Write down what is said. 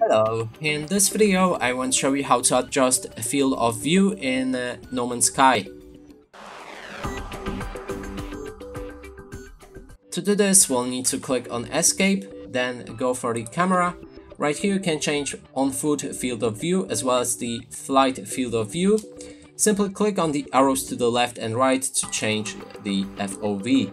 Hello, in this video I want to show you how to adjust field of view in uh, No Man's Sky. To do this we'll need to click on escape, then go for the camera. Right here you can change on foot field of view as well as the flight field of view. Simply click on the arrows to the left and right to change the FOV.